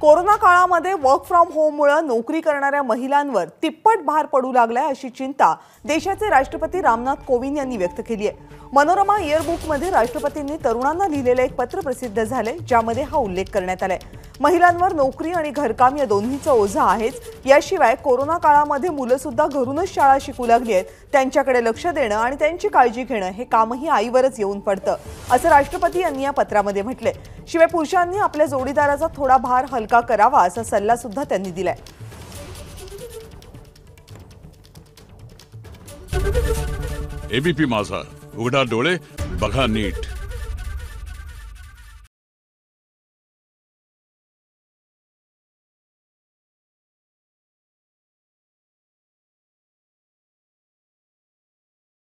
Corona काळामध्ये work from होममुळे नोकरी करणाऱ्या महिलांवर तिप्पट भार पडू लागलाय अशी चिंता देशाचे राष्ट्रपती रामनाथ कोविंद यांनी व्यक्त केली आहे मनोरमा इयरबुकमध्ये राष्ट्रपतींनी तरुणांना लिहिलेलं एक पत्र प्रसिद्ध झाले ज्यामध्ये हा उल्लेख करण्यात आलाय. महिलांवर नोकरी आणि घरकाम या दोन्हीचं ओझं आहेच. याशिवाय कोरोना काळामध्ये मुलंसुद्धा घरूनच शाळा शिकू लागली आहेत. त्यांच्याकडे लक्ष देणं आणि त्यांची काळजी घेणं हे कामही आईवरच येऊन पडतं असं राष्ट्रपती यांनी या पत्रामध्ये म्हटलंय. शिवाय पुरुषांनी आपल्या जोडीदाराचा थोडा भार हलका करावा असा सल्ला सुद्धा त्यांनी दिलाय. एबीपी माझा. उघडा डोळे बघा नीट.